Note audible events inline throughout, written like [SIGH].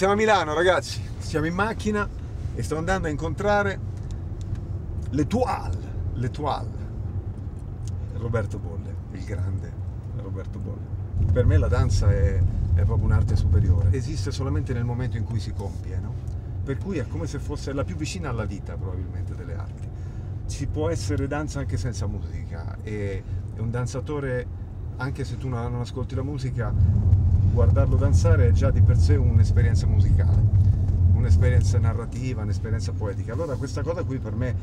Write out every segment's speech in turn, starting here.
Siamo a Milano ragazzi, siamo in macchina e sto andando a incontrare l'Etoile, l'Etoile, Roberto Bolle, il grande Roberto Bolle. Per me la danza è, è proprio un'arte superiore, esiste solamente nel momento in cui si compie, no? Per cui è come se fosse la più vicina alla vita probabilmente delle arti. Si può essere danza anche senza musica e un danzatore, anche se tu non ascolti la musica, guardarlo danzare è già di per sé un'esperienza musicale, un'esperienza narrativa, un'esperienza poetica. Allora questa cosa qui per me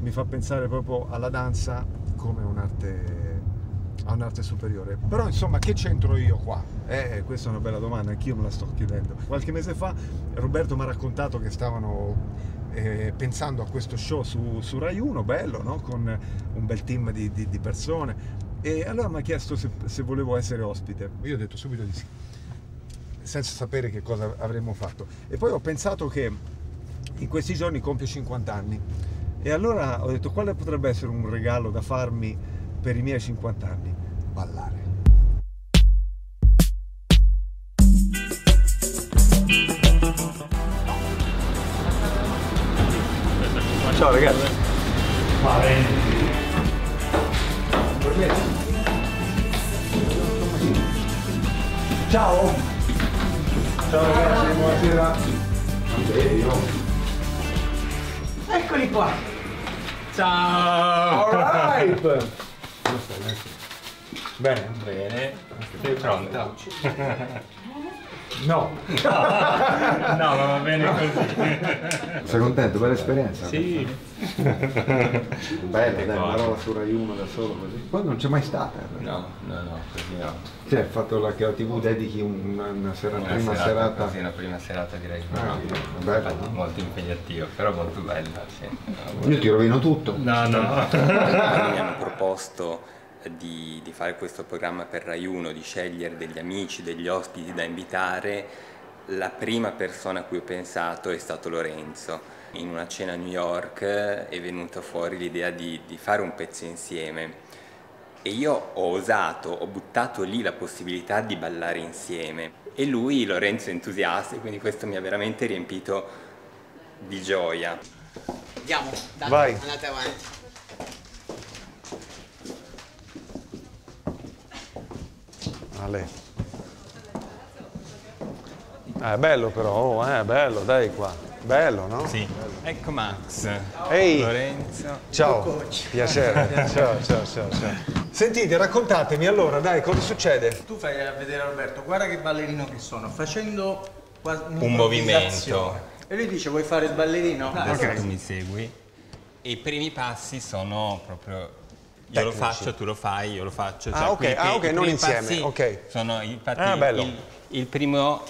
mi fa pensare proprio alla danza come un'arte a un'arte superiore. Però insomma che c'entro io qua? Eh, questa è una bella domanda, anch'io me la sto chiedendo. Qualche mese fa Roberto mi ha raccontato che stavano eh, pensando a questo show su, su Rai 1, bello, no? con un bel team di, di, di persone. E allora mi ha chiesto se, se volevo essere ospite. Io ho detto subito di sì senza sapere che cosa avremmo fatto. E poi ho pensato che in questi giorni compio 50 anni e allora ho detto quale potrebbe essere un regalo da farmi per i miei 50 anni? Ballare. Ciao ragazzi. Ciao. Ciao ragazzi, buonasera. Eccoli qua. Ciao! Alright! Bene. Bene, sei pronta? [LAUGHS] No. [LAUGHS] No, ma va bene così. Sei contento? Bella esperienza? Sì. Bella, dai, una roba su Rai 1 da solo così. Poi non c'è mai stata. No, no, no, così no. Cioè, il fatto che la TV dedichi una, una serata, Una prima serata, serata. così, una prima serata direi Ah, no. bello, no? molto impegnativo, però molto bella, sì. Io ti rovino tutto. No, no. Mi hanno proposto di, di fare questo programma per Rai 1, di scegliere degli amici, degli ospiti da invitare, la prima persona a cui ho pensato è stato Lorenzo. In una cena a New York è venuta fuori l'idea di, di fare un pezzo insieme e io ho osato, ho buttato lì la possibilità di ballare insieme e lui, Lorenzo, è entusiasta e quindi questo mi ha veramente riempito di gioia. Andiamo, dai, Vai. andate avanti. Ale. È bello però, oh, è bello, dai qua. Bello, no? Sì, ecco Max. Ehi. Lorenzo. Ciao, [LAUGHS] piacere. ciao, ciao, ciao, ciao. Sentite, raccontatemi allora, dai, cosa succede? Tu fai a vedere a Alberto, guarda che ballerino che sono, facendo quasi movimento. E lui dice, vuoi fare il ballerino? Adesso Ok. tu mi segui. E i primi passi sono proprio. Io lo Tecnici. faccio, tu lo fai, io lo faccio. Ah, ok, quindi ah, ok, non primi insieme, passi ok. Sono infatti Ah, bello. Il, il primo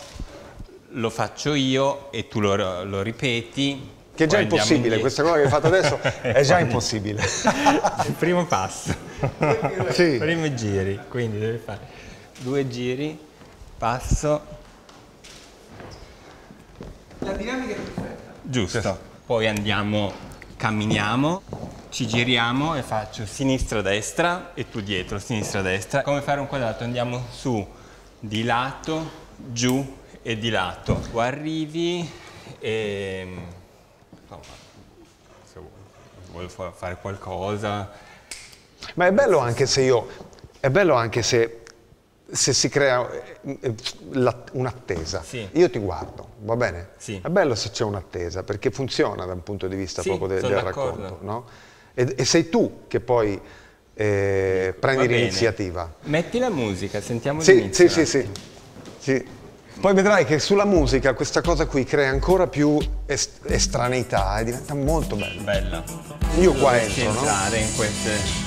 lo faccio io e tu lo, lo ripeti. Che è già impossibile, questa cosa che hai fatto adesso [LAUGHS] è già impossibile. Il primo passo. [LAUGHS] Sì. Primi giri, quindi devi fare due giri, passo, La dinamica è perfetta. giusto. Poi andiamo, camminiamo, ci giriamo e faccio sinistra-destra e tu dietro, sinistra-destra. Come fare un quadrato? Andiamo su, di lato, giù e di lato. Tu arrivi e... se vuoi fa- fare qualcosa, Ma è bello anche se io, è bello anche se, se si crea eh, un'attesa. Sì. Io ti guardo, va bene? Sì. È bello se c'è un'attesa, perché funziona da un punto di vista Sì, proprio de- del racconto, no? E, e sei tu che poi eh, prendi l'iniziativa. Metti la musica, sentiamo Sì, l'inizio. sì, sì, sì, sì. Poi vedrai che sulla musica questa cosa qui crea ancora più est- estraneità e diventa molto bello. Bella. Io qua Dovresti entro, no? entrare in queste...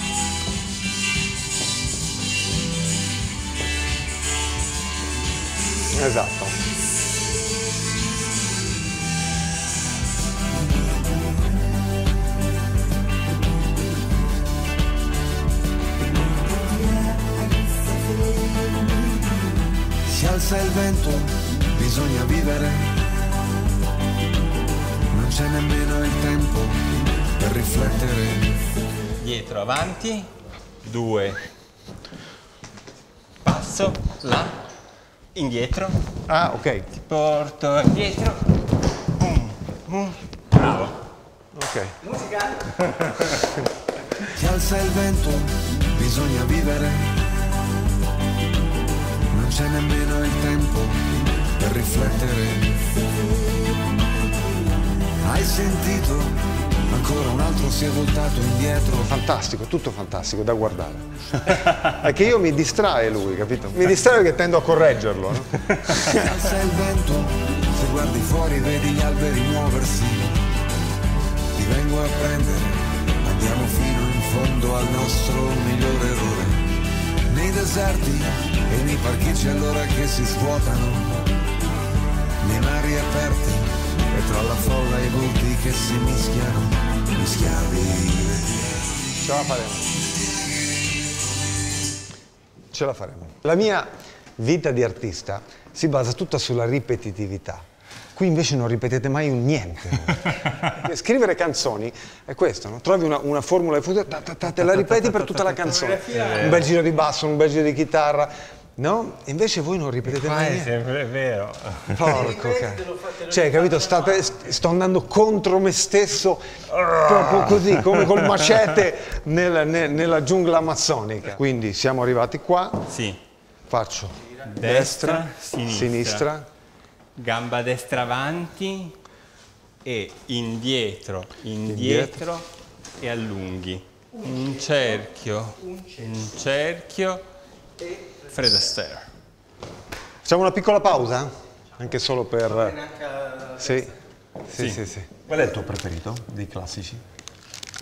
Esatto. Vivere. Non c'è nemmeno il tempo per riflettere. Dietro, avanti, due. Passo, là indietro, Ah, ok. ti porto indietro. Boom, boom. Bravo. Ok. [LAUGHS] Si alza il vento, bisogna vivere. Non c'è nemmeno il tempo per riflettere. Hai sentito? Ancora un altro si è voltato indietro. Fantastico, tutto fantastico da guardare. [LAUGHS] È che io mi distrae lui, capito? Mi distrae perché tendo a correggerlo, no? [LAUGHS] Alza il vento, se guardi fuori vedi gli alberi muoversi. Ti vengo a prendere, andiamo fino in fondo al nostro migliore errore. Nei deserti e nei parcheggi allora che si svuotano, nei mari aperti e tra la folla i volti che si mischiano, mischiavi. Ce la faremo. Ce la faremo. La mia vita di artista si basa tutta sulla ripetitività. Qui invece non ripetete mai un niente. [LAUGHS] Scrivere canzoni è questo, no? trovi una, una formula ta, te la ripeti per tutta la canzone. Un bel giro di basso, un bel giro di chitarra, no? E invece voi non ripetete mai è niente. sempre vero. Porco cane. Cioè, capito? State- st- sto andando contro me stesso proprio così, come col macete nel- ne- nella giungla amazzonica. Quindi siamo arrivati qua, Sì. faccio Destra, sinistra, sinistra. Gamba destra avanti e indietro, indietro e allunghi. Un cerchio, un cerchio, Fred Astaire. Facciamo una piccola pausa? Anche solo per... Sì, sì, sì, sì. Qual è il tuo preferito dei classici?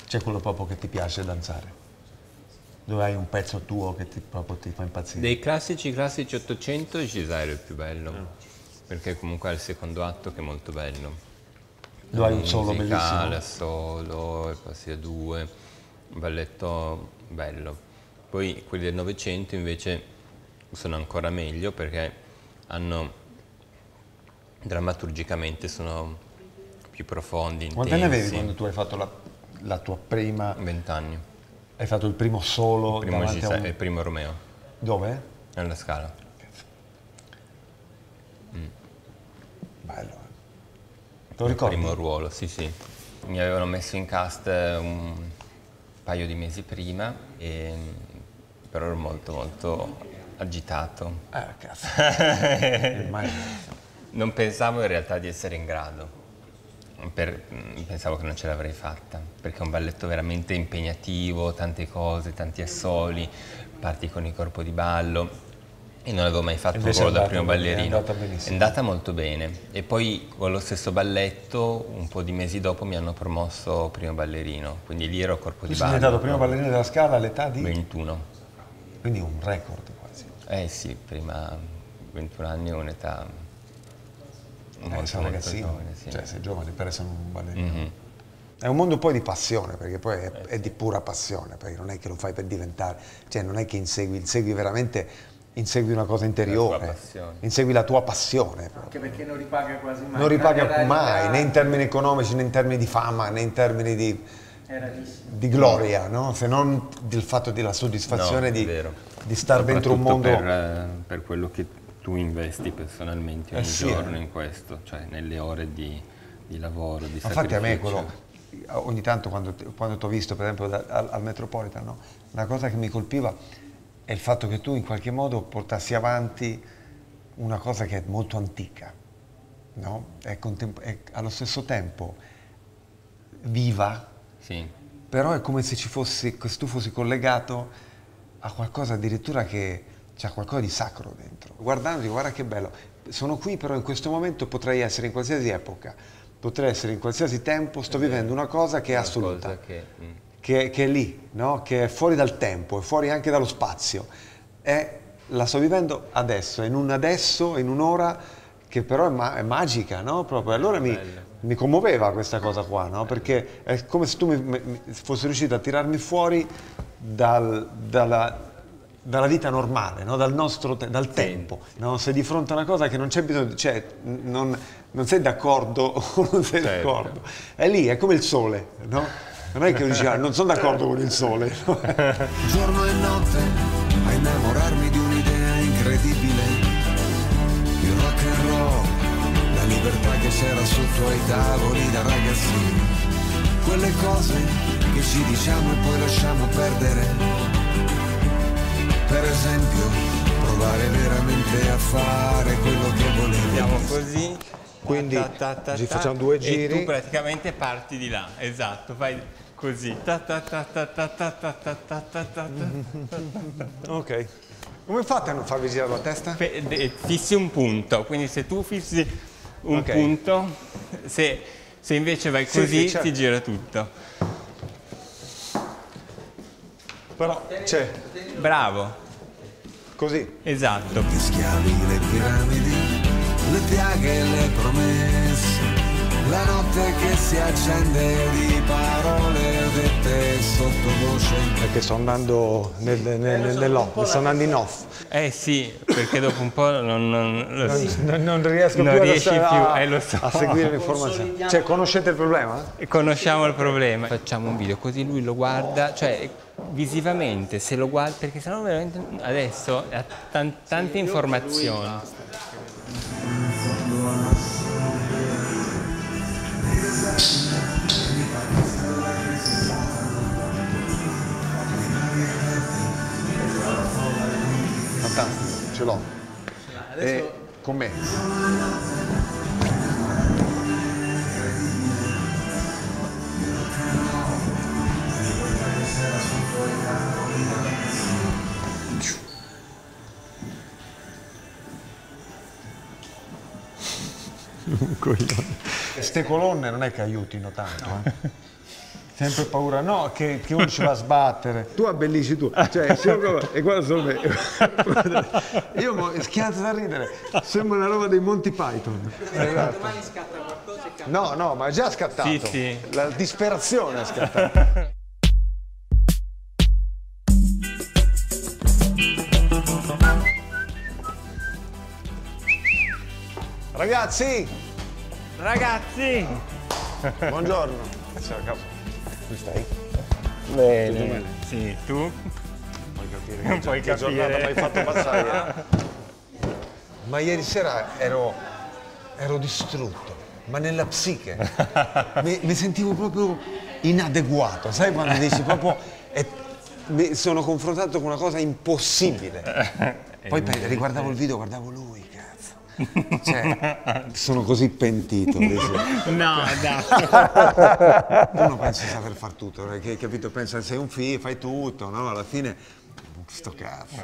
C'è quello proprio che ti piace danzare? Dove hai un pezzo tuo che ti, proprio ti fa impazzire? Dei classici, classici 800, Giselle è il più bello. Perché comunque ha il secondo atto che è molto bello. Dove hai un solo bellissimo? solo, e passi a due, un balletto bello. Poi quelli del Novecento invece sono ancora meglio perché hanno drammaturgicamente sono più profondi, Quanti anni avevi quando tu hai fatto la, la tua prima... Vent'anni. Hai fatto il primo solo Primo davanti a Giselle, un... il primo Romeo, Dove? nella scala. Bello. eh. Te lo Il ricordi? primo ruolo, sì sì. Mi avevano messo in cast un paio di mesi prima, e, però ero molto molto agitato. Eh, cazzo. [LAUGHS] Non pensavo in realtà di essere in grado. Per- mm, pensavo che non ce l'avrei fatta, perché è un balletto veramente impegnativo, tante cose, tanti assoli, parti con il corpo di ballo e non avevo mai fatto un ruolo da primo bene, è ballerino. andata benissimo. È andata molto bene e poi con lo stesso balletto, un po' di mesi dopo, mi hanno promosso primo ballerino, quindi lì ero corpo Tu di sei ballo. diventato primo ballerino della Scala all'età di... 21. Quindi un record. Eh sì, prima 21 anni è un'età Eh, molto, sei un molto giovane, sì. cioè sei giovane per essere un ballerino. Mhm. È un mondo poi di passione, perché poi è, è di pura passione, perché non è che lo fai per diventare, cioè non è che insegui, insegui veramente, insegui una cosa interiore, La insegui la tua passione. proprio. Anche perché non ripaga quasi mai. Non ripaga mai, né in termini economici, né in termini di fama, né in termini di. Di gloria, no? se non del fatto della soddisfazione No, di, di star dentro un mondo... Per, eh, per quello che tu investi personalmente ogni Eh sì, giorno eh. in questo, cioè nelle ore di, di lavoro, di Ma Infatti a me quello, ogni tanto quando, quando ti ho visto per esempio da- al, al Metropolitan, no? una cosa che mi colpiva è il fatto che tu in qualche modo portassi avanti una cosa che è molto antica, no? è è allo stesso tempo viva, Sì, però è come se ci fossi, che tu fossi collegato a qualcosa addirittura che c'ha qualcosa di sacro dentro. Guardando, dico, guarda che bello, sono qui però in questo momento potrei essere in qualsiasi epoca, potrei essere in qualsiasi tempo, sto vivendo una cosa che è assoluta, che, mm, che, che è lì, no? che è fuori dal tempo, è fuori anche dallo spazio. È- la sto vivendo adesso, in un adesso, in un'ora che però è, ma- è magica, no? Proprio. Allora mi, mi commuoveva questa cosa qua, no? Perché è come se tu mi, mi- fossi riuscito a tirarmi fuori dal- dalla, dalla vita normale, no? dal nostro te- dal tempo. no? Sei di fronte a una cosa che non c'è bisogno, cioè non, non sei d'accordo [LAUGHS] o non sei Certo. d'accordo. È lì, è come il sole, no? Non è che dici, ah, non sono d'accordo con il sole. no? Giorno e notte a innamorarmi di un'idea incredibile. libertà che c'era sotto ai tavoli da ragazzini, quelle cose che ci diciamo e poi lasciamo perdere. Per esempio, provare veramente a fare quello che volevo. Andiamo così, quindi ta, ta, ta, ci facciamo due giri. E tu praticamente parti di là, esatto, fai così. Ok. Come fate a non farvi girare la testa? Fissi un punto, quindi se tu fissi un Ok. punto, se, se invece vai Sì, così sì, certo. si gira tutto. Però, cioè, Bravo, così. esatto. Gli schiavi, le piramidi, le piaghe le promesse. La notte che si accende di parole dette sottovoce. Perché sto andando nel, nel, nel, nell'off, sto andando in off. Eh sì, perché dopo un po' non, non- lo Non, non- riesco Non più, a- riesci a, più, eh, lo so. a seguire l'informazione. Cioè, conoscete il problema? Conosciamo il problema. Facciamo un video così lui lo guarda, cioè visivamente se lo guarda, perché sennò veramente adesso ha tan- tante informazioni. Ce l'ho. E con me. Queste colonne non è che aiutino tanto. eh. Sempre paura, no, che, che uno ci va a sbattere. Tu abbellisci tu, cioè, io- e guarda solo me. [LAUGHS] Io mo- schianto da ridere, sembra una roba dei Monty Python. Esatto. Domani scatta qualcosa e. No, no, ma è già scattato. Sì, sì. La disperazione è scattata. Ragazzi, Ragazzi! buongiorno. Ciao, capo. Come stai? Bene. Sì, tu? Puoi capire Non puoi che giornata mi capire. hai fatto passare. [LAUGHS] Ma ieri sera ero, ero distrutto, ma nella psiche. Mi, mi sentivo proprio inadeguato, sai quando dici proprio... è- mi sono confrontato con una cosa impossibile. [LAUGHS] Poi riguardavo il video, guardavo lui. Cioè, sono così pentito. [LAUGHS] No, dai. Uno pensa di saper far tutto, perché, capito? Pensa sei un figlio, fai tutto, no? Alla fine, sto cazzo.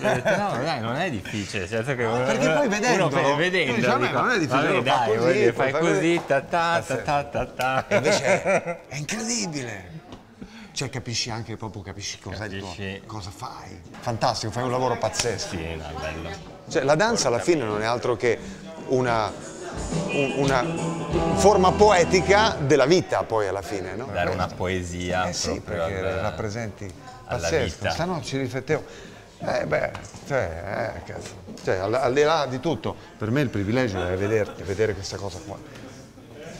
No, dai, non è difficile, certo che uno, perché poi vedendolo, uno vede- vedendo, dici, "Vabbè, dico, non è difficile, vabbè, dai, così, dire, fai fai così, ta ta Eh, ta ta ta ta. E invece è, [LAUGHS] è incredibile. Cioè capisci anche proprio, capisci cosa, tuo- cosa fai. Fantastico, fai un lavoro pazzesco. Sì, no, bello. Cioè, la danza alla fine non è altro che una, un- una forma poetica della vita poi alla fine, no? Dare una poesia Eh sì, perché al- rappresenti alla pazzesco. vita. Stanotte ci riflettevo. Eh beh, cioè, eh, cazzo. Cioè, al, al di là di tutto, per me il privilegio è vederti, vedere questa cosa qua.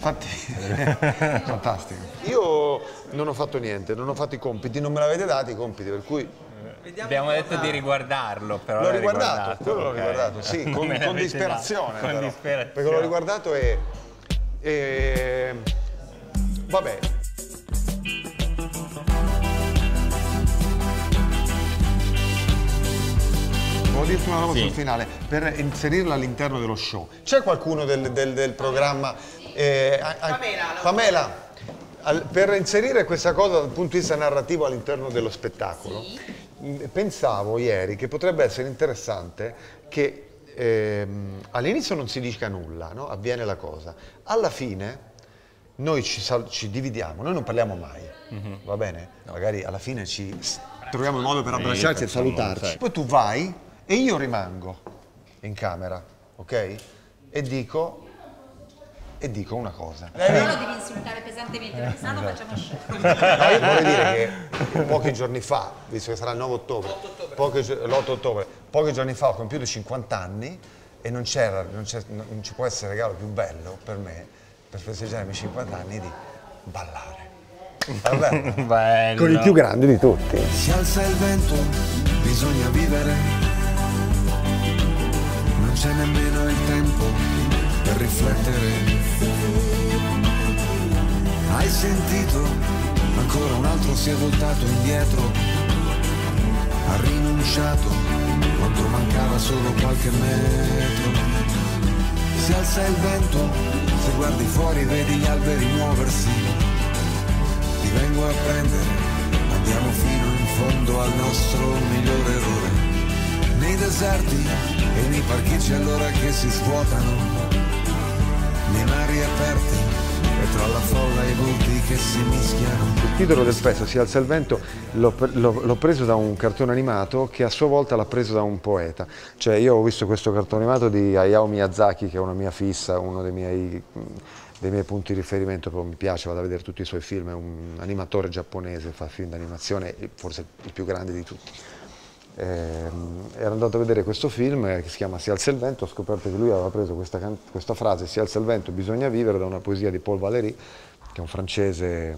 Infatti, [LAUGHS] fantastico. Io non ho fatto niente, non ho fatto i compiti, non me l'avete dati i compiti, per cui Abbiamo detto di riguardarlo, però l'ho riguardato, quello l'ho ok. riguardato, sì, [LAUGHS] con, con disperazione. Con però, disperazione. Perché l'ho riguardato e, e vabbè. Volevo dirti una roba Sì. sul finale, per inserirla all'interno dello show. C'è qualcuno del, del- del programma... eh, a- a- Pamela, la- Pamela, al- per inserire questa cosa dal punto di vista narrativo all'interno dello spettacolo, mh, pensavo ieri che potrebbe essere interessante che ehm, all'inizio non si dica nulla, no? avviene la cosa, alla fine noi ci, sal- ci dividiamo, noi non parliamo mai, va bene? Magari alla fine ci troviamo il modo per abbracciarci e salutarci. sì. Poi tu vai e io rimango in camera, ok? E dico, e dico una cosa. Però lo devi insultare pesantemente, perché sennò non facciamo show. [LAUGHS] No, io vorrei dire che pochi giorni fa, visto che sarà il 9 ottobre, pochi gio- l'8 ottobre, pochi giorni fa ho compiuto 50 anni e non, c'era, non, c'è- non ci può essere regalo più bello per me, per festeggiare i miei 50 anni, di ballare. Vabbè, [LAUGHS] Bello. con i più grandi di tutti. Si alza il vento, bisogna vivere. Non c'è nemmeno il tempo per riflettere. Hai sentito? Ancora un altro si è voltato indietro, ha rinunciato quando mancava solo qualche metro. Si alza il vento, se guardi fuori vedi gli alberi muoversi. Ti vengo a prendere, andiamo fino in fondo al nostro migliore errore. Nei deserti e nei parcheggi allora che si svuotano, nei mari aperti e tra la folla i volti che si mischiano. Il titolo del pezzo, Si alza il vento, l'ho preso da un cartone animato che a sua volta l'ha preso da un poeta. Cioè io ho visto questo cartone animato di Hayao Miyazaki, che è una mia fissa, uno dei miei, dei miei punti di riferimento, proprio mi piace, vado a vedere tutti i suoi film, è un animatore giapponese, fa film d'animazione, forse il più grande di tutti. Ehm, ero andato a vedere questo film che si chiama Si alza il vento, ho scoperto che lui aveva preso questa, questa frase Si alza il vento, bisogna vivere da una poesia di Paul Valéry, che è un francese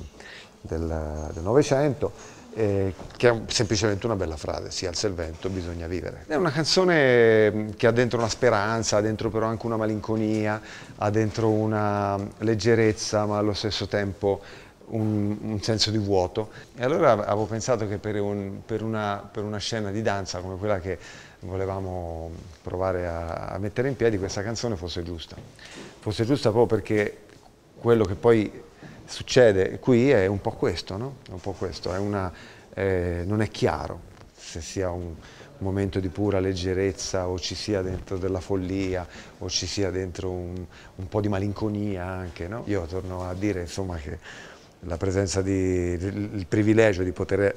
del Novecento, eh, che è semplicemente una bella frase, Si alza il vento, bisogna vivere. È una canzone mm, che ha dentro una speranza, ha dentro però anche una malinconia, ha dentro una leggerezza, ma allo stesso tempo un, un senso di vuoto. E allora avevo pensato che per, un- per una, per una scena di danza come quella che volevamo provare a, a mettere in piedi, questa canzone fosse giusta. Fosse giusta proprio perché quello che poi succede qui è un po' questo, no? È un po' questo, è una, eh, non è chiaro se sia un, momento di pura leggerezza o ci sia dentro della follia o ci sia dentro un, un po' di malinconia anche, no? Io torno a dire insomma che la presenza di, il il privilegio di poter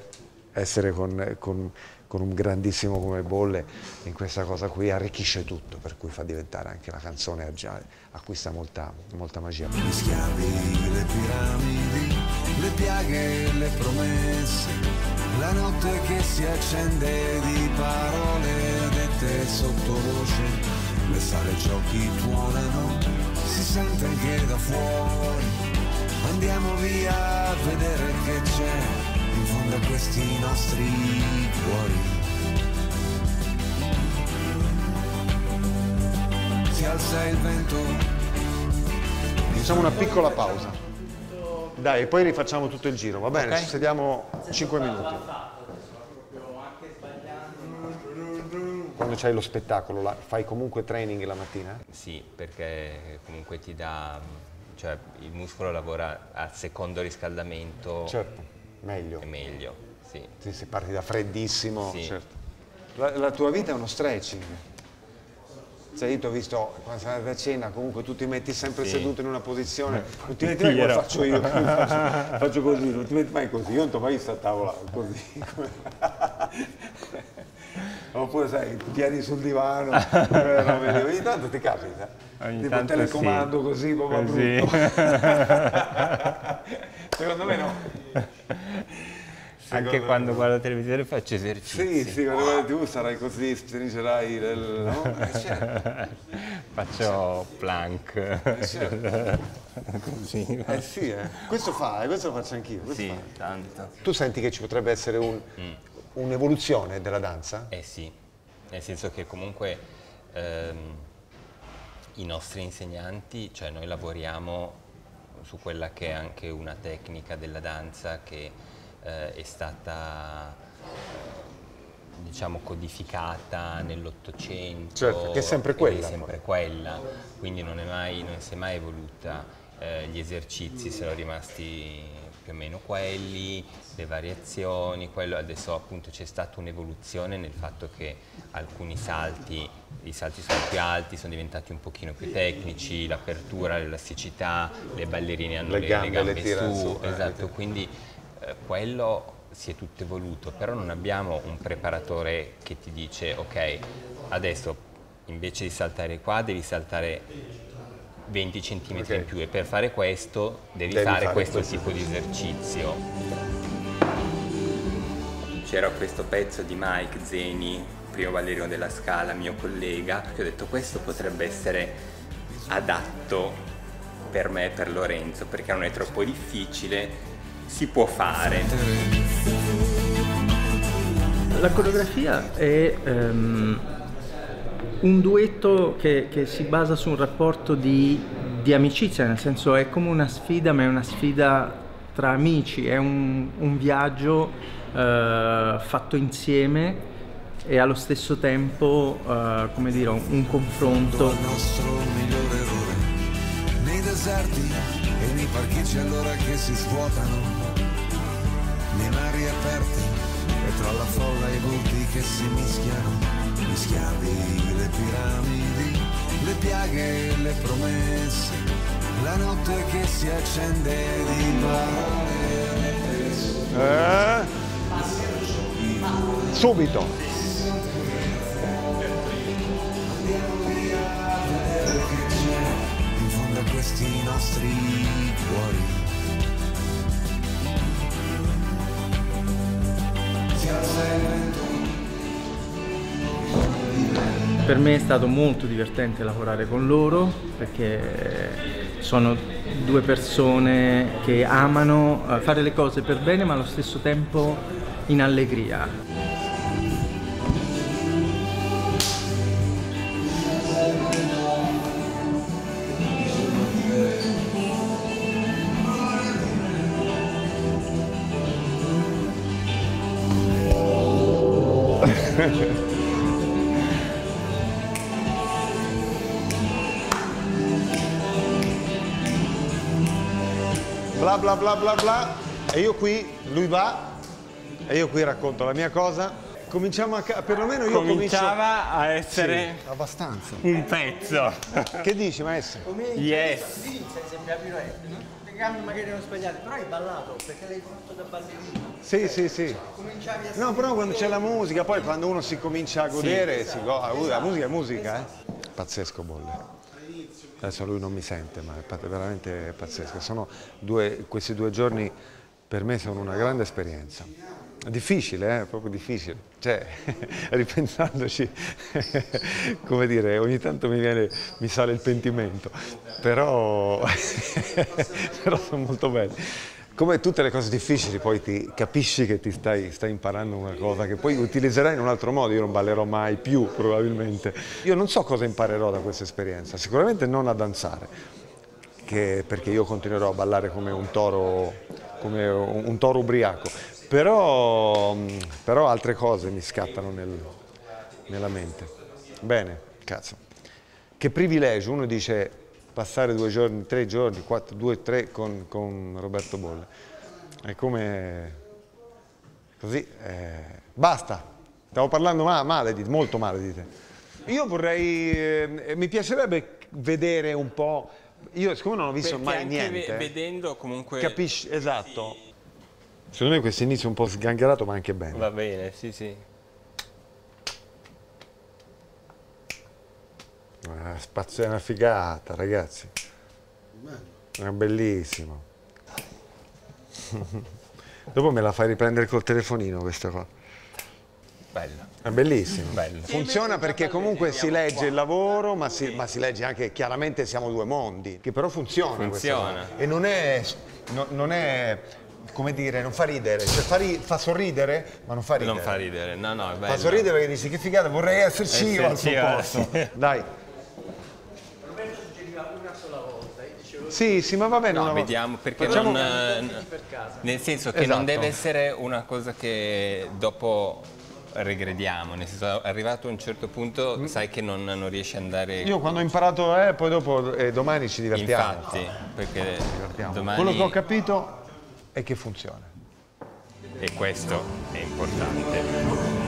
essere con, con- con un grandissimo come Bolle in questa cosa qui arricchisce tutto, per cui fa diventare anche la canzone già acquista molta, molta magia. Gli schiavi, le piramidi, le piaghe, le promesse, la notte che si accende di parole dette sottovoce, le sale giochi tuonano, si sente anche da fuori, andiamo via a vedere che c'è in fondo a questi nostri cuori. Si alza il vento Facciamo una piccola pausa. Dai, e poi rifacciamo tutto il giro, va bene? Ok. Ci sediamo 5 minuti. Quando c'hai lo spettacolo, fai comunque training la mattina? Sì, perché comunque ti dà, cioè il muscolo lavora a secondo riscaldamento Certo, meglio. è meglio, sì. Sì, se parti da freddissimo, Sì. certo. La, la tua vita è uno stretching. Cioè io ti ho visto quando sei andata a cena, comunque tu ti metti sempre Sì. seduto in una posione, non ti metti mai come faccio io, [LAUGHS] faccio, faccio così, non ti metti mai così, io non ti ho mai visto a tavola così. [LAUGHS] Oppure sai, ti tieni sul divano, [LAUGHS] ogni tanto ti capita. Ogni tipo tanto telecomando sì. così, proprio Così. brutto. [LAUGHS] Secondo me no. Anche Secondo quando me no. guardo la televisione faccio Sì, esercizi. sì, quando guardi tu sarai così, stringerai il... No? [LAUGHS] Eh, certo. Faccio plank. Così. Eh sì, eh. questo fa, eh, questo lo faccio anch'io. Sì, fa. tanto. Tu senti che ci potrebbe essere un- un'evoluzione della danza? Eh sì, nel senso che comunque ehm, i nostri insegnanti, cioè noi lavoriamo su quella che è anche una tecnica della danza che eh, è stata diciamo codificata nell'Ottocento. Certo, che è sempre quella, È sempre quella, quindi non, è mai, non si è mai evoluta. Eh, gli esercizi sono rimasti più o meno quelli, le variazioni, quello adesso appunto c'è stata un'evoluzione nel fatto che alcuni salti, i salti sono più alti, sono diventati un pochino più tecnici, l'apertura, l'elasticità, le ballerine hanno Le le, gambe le gambe le su, su, eh, esatto, quindi eh, quello si è tutto evoluto, però non abbiamo un preparatore che ti dice ok, adesso invece di saltare qua devi saltare 20 cm Ok. in più e per fare questo devi, Devi fare, fare questo questo. tipo di esercizio. C'era questo pezzo di Mike Zeni, primo ballerino della Scala, mio collega, che ho detto questo potrebbe essere adatto per me e per Lorenzo, perché non è troppo difficile, si può fare. La coreografia è ehm, un duetto che, che si basa su un rapporto di, di amicizia, nel senso è come una sfida, ma è una sfida tra amici, è un, un viaggio eh, fatto insieme e allo stesso tempo, eh, come dire, un, confronto. il nostro migliore errore nei deserti e nei parcheggi allora che si svuotano le mari aperte e tra la folla i volti che si mischiano gli schiavi, le piramidi le piaghe le promesse la notte che si accende di parole Eh? Subito. in fondo a questi nostri cuori si alza Per me è stato molto divertente lavorare con loro perché sono due persone che amano eh, fare le cose per bene ma allo stesso tempo in allegria. [LAUGHS] Bla bla bla bla bla. E io qui, lui va, e io qui racconto la mia cosa. Cominciamo a... perlomeno io Cominciava a comincio... essere Sì, abbastanza. un pezzo. Che dici maestro? Yes. Sì, sembra no? Le gambe magari erano sbagliate, però hai ballato perché l'hai fatto da ballerino. Sì, sì, sì. Cominciavi a No, però quando c'è la musica, poi quando uno si comincia a godere, si go- la musica è musica, eh? Pazzesco Bolle. Adesso lui non mi sente, ma è veramente pazzesco. Sono due, questi due giorni per me sono una grande esperienza. Difficile, eh? proprio difficile. Cioè, [LAUGHS] ripensandoci, [LAUGHS] come dire, ogni tanto mi, viene, mi sale il pentimento, però, [LAUGHS] però sono molto belli. Come tutte le cose difficili, poi ti capisci che ti stai, stai imparando una cosa che poi utilizzerai in un altro modo. Io non ballerò mai più, probabilmente. Io non so cosa imparerò da questa esperienza, sicuramente non a danzare, perché io continuerò a ballare come un toro, come un, toro ubriaco. Però, però altre cose mi scattano nel- nella mente. Bene, cazzo. Che privilegio, uno dice passare due giorni, tre giorni, quattro, due, tre con, con Roberto Bolle. È come così, eh, basta. Stavo parlando ma- male di molto male di te. Io vorrei, eh, mi piacerebbe vedere un po', io siccome non ho visto Perché mai niente, ve- vedendo comunque capisci, esatto. Secondo me questo inizio è un po' sgangherato ma anche bene. va bene, sì, sì. Ah, spazio è una figata, ragazzi. È bellissimo. [LAUGHS] Dopo me la fai riprendere col telefonino questa qua. Bello. È bellissimo. Bello. Funziona perché comunque si legge il lavoro, ma si, ma si legge anche, chiaramente siamo due mondi, che però funziona. Funziona. E non è, no- non è, come dire, non fa ridere, cioè fa, ri- fa sorridere, ma non fa ridere. Non fa ridere, no, no, è bello. Fa sorridere perché dici che figata, vorrei esserci io al suo posto. Dai. Sì, sì, ma va bene. No, volta. vediamo perché Facciamo- non, eh, nel senso che Esatto. non deve essere una cosa che dopo regrediamo, nel senso arrivato a un certo punto sai che non, non riesci ad andare Mm. Io quando ho imparato, eh, poi dopo eh, domani ci divertiamo. infatti, perché Divertiamo. domani Quello che ho capito è che funziona. e questo è importante.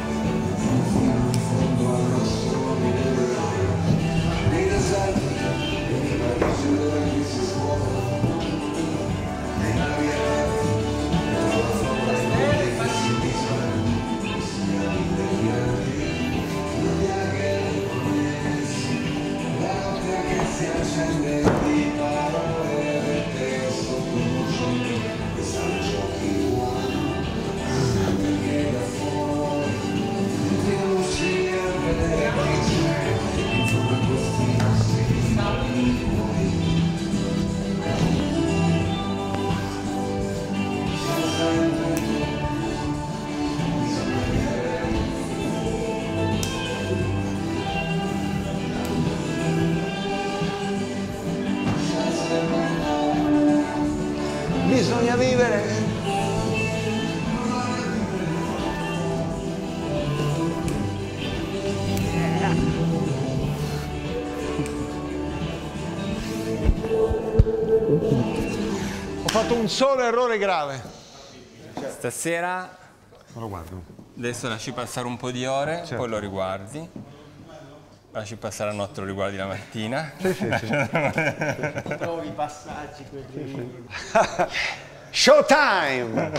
Solo errore grave. Stasera lo guardo. adesso lasci passare un po' di ore, Certo. poi lo riguardi. Lasci passare la notte, lo riguardi la mattina. Sì, sì, sì. Trovi i passaggi, quelli... [LAUGHS] Showtime!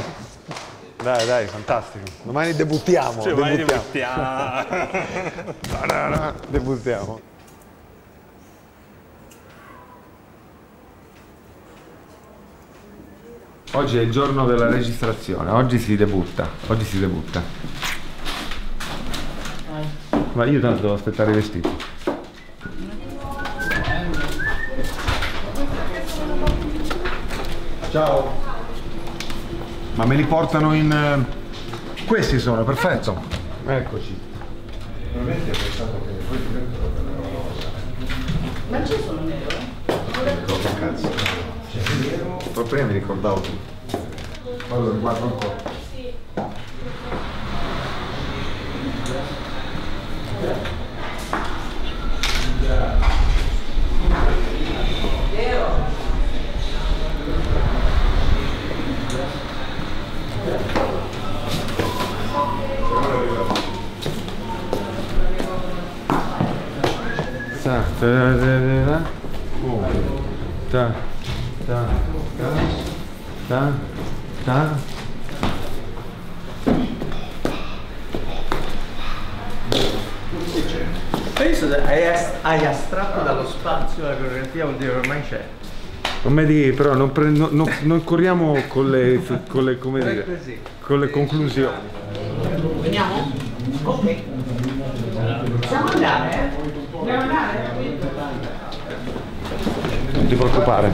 Dai, dai, fantastico. Domani debuttiamo. debuttiamo. debuttiamo. [LAUGHS] Tarara, Debuttiamo. Oggi è il giorno della registrazione, oggi si debutta, oggi si debutta. Ma io tanto devo aspettare i vestiti. Ciao. Ma me li portano in... eh, Questi sono, perfetto. Eccoci. Poi prima mi ricordavo tutto. Poi lo riguardo ancora. Ta, ta, ta, ta, ta. Oh. Ta, ta, ta, ta, ta. Penso che hai, as- hai astratto dallo spazio la coreografia, vuol dire ormai c'è. Non mi di, però non, pre- non- non- non corriamo con le, con le, dire, con le conclusioni. Veniamo? Ok. Possiamo andare, eh? Dobbiamo andare? Non ti preoccupare.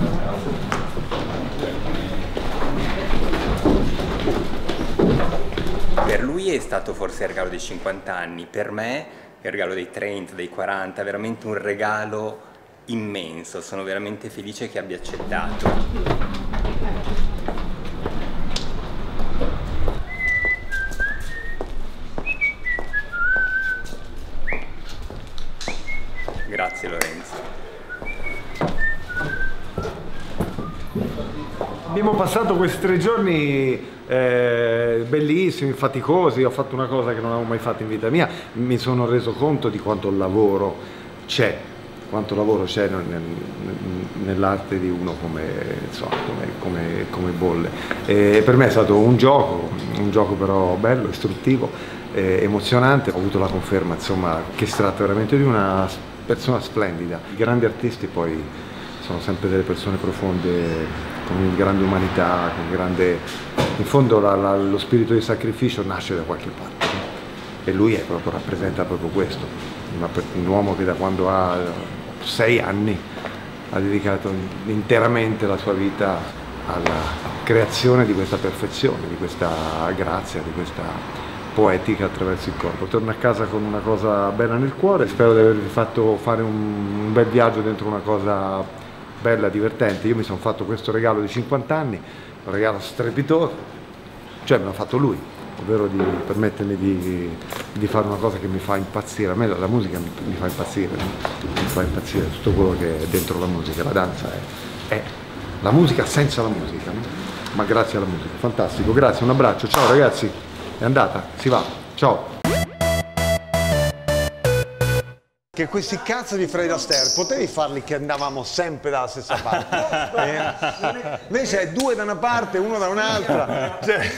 Per è stato forse il regalo dei 50 anni, per me il regalo dei 30, dei 40, veramente un regalo immenso, sono veramente felice che abbia accettato. Grazie Lorenzo. Abbiamo passato questi tre giorni eh, bellissimi, faticosi, ho fatto una cosa che non avevo mai fatto in vita mia, mi sono reso conto di quanto lavoro c'è, quanto lavoro c'è nel- nel- nell'arte di uno come, insomma, come, come- come bolle. E per me è stato un gioco, un gioco però bello, istruttivo, eh, emozionante, ho avuto la conferma insomma, che si tratta veramente di una persona splendida. I grandi artisti poi sono sempre delle persone profonde, con grande umanità, con grande... In fondo la- la- lo spirito di sacrificio nasce da qualche parte e lui proprio, rappresenta proprio questo, Una un uomo che da quando ha sei anni ha dedicato interamente la sua vita alla creazione di questa perfezione, di questa grazia, di questa poetica attraverso il corpo. Torno a casa con una cosa bella nel cuore, spero di avervi fatto fare un, un bel viaggio dentro una cosa bella, divertente. Io mi sono fatto questo regalo di 50 anni, un regalo strepitoso, cioè me l'ha fatto lui, ovvero di permettermi di, di fare una cosa che mi fa impazzire. A me la, musica mi, mi fa impazzire, mi fa impazzire tutto quello che è dentro la musica, la danza è, è la musica senza la musica, ma grazie alla musica. Fantastico, grazie, un abbraccio, ciao ragazzi, è andata, si va, ciao. Che questi cazzo di Fred Astaire potevi farli che andavamo sempre dalla stessa parte? [LAUGHS] Eh? Invece è due da una parte, uno da un'altra. Cioè,